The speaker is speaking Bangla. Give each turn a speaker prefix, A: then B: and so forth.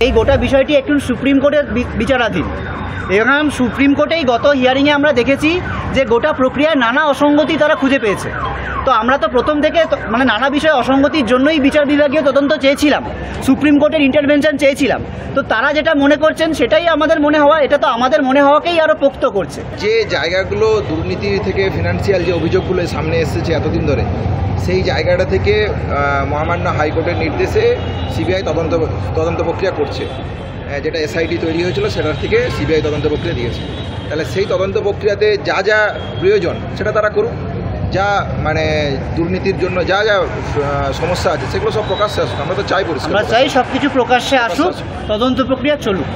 A: এই গোটা বিষয়টি একটু সুপ্রিম কোর্টের বিচারাধীন। এবং সুপ্রিম কোর্টেই গত হিয়ারিংয়ে আমরা দেখেছি যে গোটা প্রক্রিয়ায় নানা অসঙ্গতি তারা খুঁজে পেয়েছে। তো আমরা তো প্রথম থেকে মানে নানা বিষয়ে অসঙ্গতির জন্যই বিচার বিভাগীয় তদন্ত চেয়েছিলাম। সুপ্রিম কোর্টের ইন্টারভেনশন চেয়েছিলাম। তো তারা যেটা মনে করছেন সেটাই আমাদের মনে হওয়া, এটা তো আমাদের মনে হওয়াকেই আরও পোক্ত করছে।
B: যে জায়গাগুলো দুর্নীতি থেকে ফিনান্সিয়াল যে অভিযোগগুলো সামনে এসেছে এতদিন ধরে, সেই জায়গাটা থেকে মহামান্য হাইকোর্টের নির্দেশে সিবিআই তদন্ত তদন্ত প্রক্রিয়া করছে। যেটা এসআইটি তৈরি হয়েছিল সেটার থেকে সিবিআই তদন্ত প্রক্রিয়া দিয়েছে। তাহলে সেই তদন্ত প্রক্রিয়াতে যা যা প্রয়োজন সেটা তারা করুক। যা মানে দুর্নীতির জন্য যা যা সমস্যা আছে সেগুলো সব প্রকাশ্যে আসুক। আমরা তো চাই পরিষ্কার
A: আমরা চাই সব কিছু প্রকাশ্যে আসুক। তদন্ত প্রক্রিয়া চলুক।